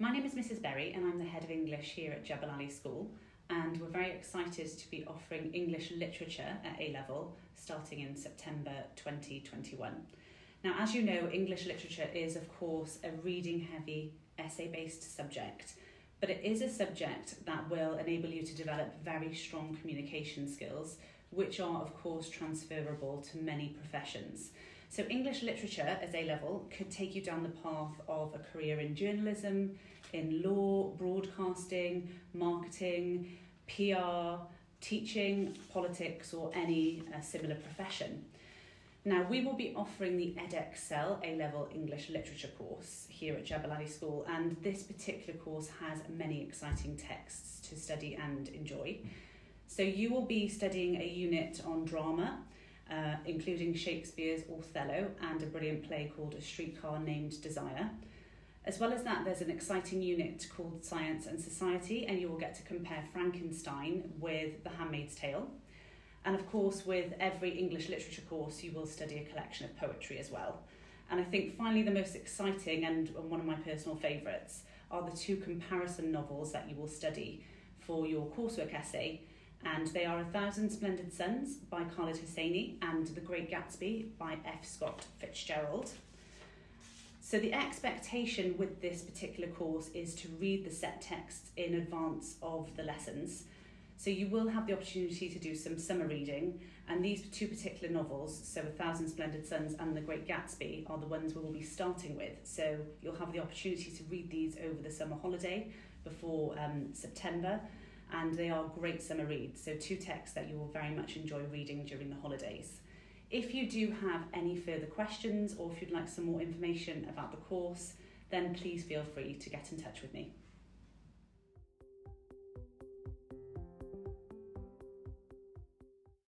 My name is Mrs. Berry and I'm the head of English here at Jebel Ali School and we're very excited to be offering English literature at A level starting in September 2021. Now as you know English literature is of course a reading heavy essay based subject but it is a subject that will enable you to develop very strong communication skills which are of course transferable to many professions. So English literature as A level could take you down the path of a career in journalism, in law, broadcasting, marketing, PR, teaching, politics or any uh, similar profession. Now, we will be offering the Edexcel A-Level English Literature course here at Jebel Ali School, and this particular course has many exciting texts to study and enjoy. So you will be studying a unit on drama, uh, including Shakespeare's Othello and a brilliant play called A Streetcar Named Desire. As well as that, there's an exciting unit called Science and Society, and you will get to compare Frankenstein with The Handmaid's Tale. And of course, with every English literature course, you will study a collection of poetry as well. And I think finally, the most exciting and one of my personal favourites are the two comparison novels that you will study for your coursework essay and they are A Thousand Splendid Suns by Khaled Hosseini and The Great Gatsby by F. Scott Fitzgerald. So the expectation with this particular course is to read the set texts in advance of the lessons. So you will have the opportunity to do some summer reading, and these two particular novels, so A Thousand Splendid Suns and The Great Gatsby, are the ones we will be starting with. So you'll have the opportunity to read these over the summer holiday before um, September, and they are great summer reads. So, two texts that you will very much enjoy reading during the holidays. If you do have any further questions or if you'd like some more information about the course, then please feel free to get in touch with me.